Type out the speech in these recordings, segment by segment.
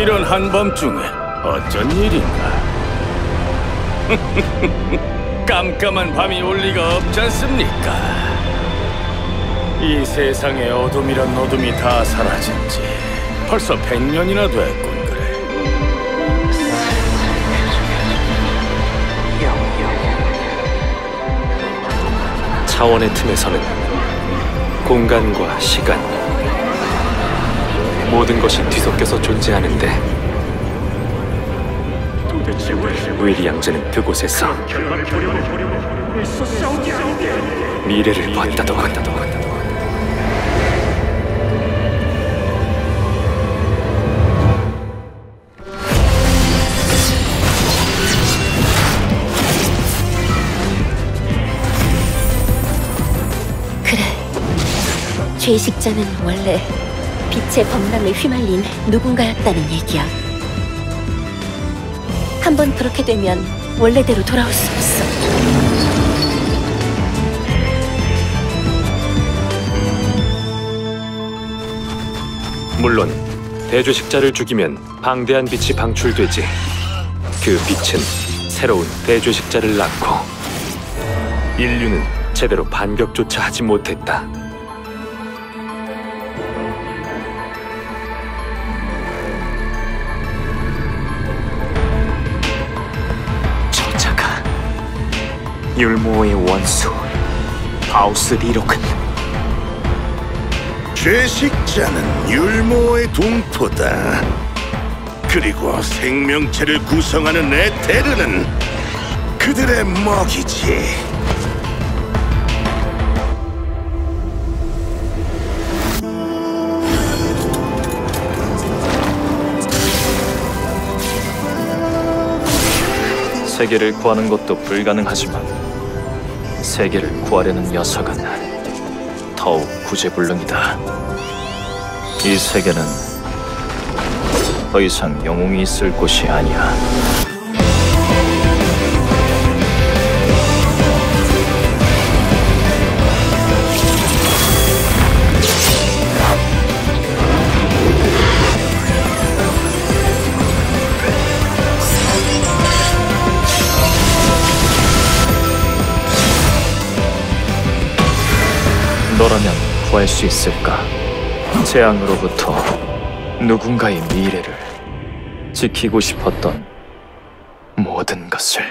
이런 한밤중에 어쩐 일인가? 깜깜한 밤이 올 리가 없지 않습니까? 이 세상의 어둠이란 어둠이 다 사라진 지 벌써 백년이나 됐군 그래. 차원의 틈에서는 공간과 시간 모든 것이 뒤섞여서 존재하는데 위리 양제는 그곳에서 미래를 봤다더군 그래. 죄식자는 원래 빛의 범람에 휘말린 누군가였다는 얘기야. 한 번 그렇게 되면 원래대로 돌아올 수 없어. 물론 대죄식자를 죽이면 방대한 빛이 방출되지 그 빛은 새로운 대죄식자를 낳고 인류는 제대로 반격조차 하지 못했다 율모의 원수 바우스 리로군 죄식자는 율모의 동포다. 그리고 생명체를 구성하는 에테르는 그들의 먹이지. 세계를 구하는 것도 불가능하지만 세계를 구하려는 녀석은 더욱 구제불능이다. 이 세계는 더 이상 영웅이 있을 곳이 아니야. 너라면 구할 수 있을까? 재앙으로부터 누군가의 미래를 지키고 싶었던 모든 것을.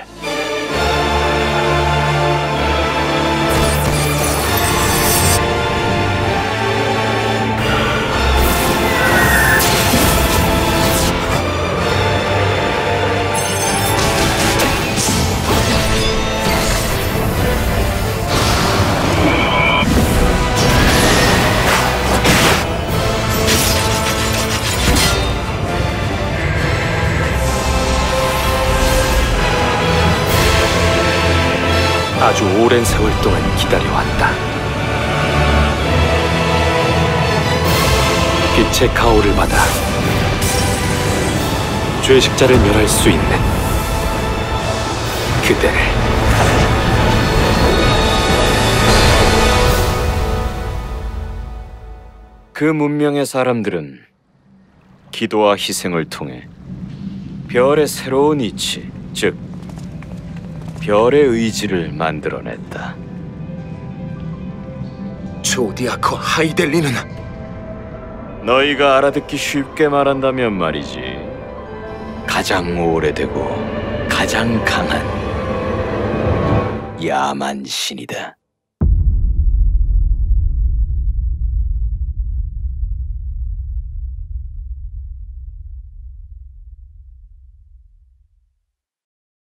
아주 오랜 세월 동안 기다려왔다. 빛의 가호를 받아 죄식자를 멸할 수 있는 그대를 그 문명의 사람들은 기도와 희생을 통해 별의 새로운 이치, 즉 별의 의지를 만들어냈다. 조디아커 하이델리는 너희가 알아듣기 쉽게 말한다면 말이지. 가장 오래되고 가장 강한 야만 신이다.